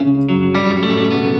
Música